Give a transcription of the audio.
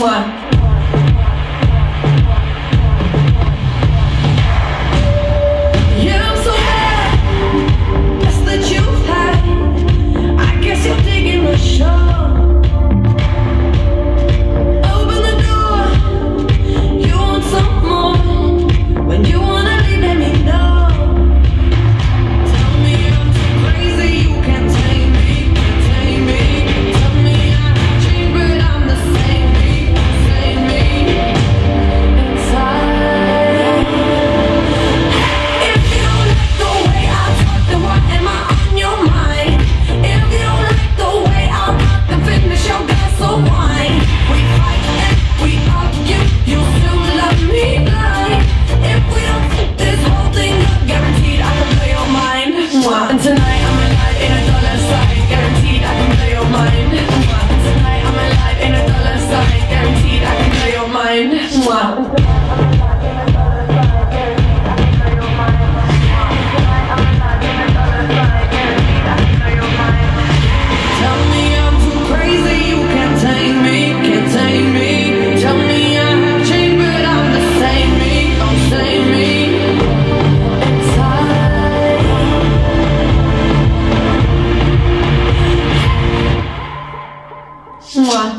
one. tonight.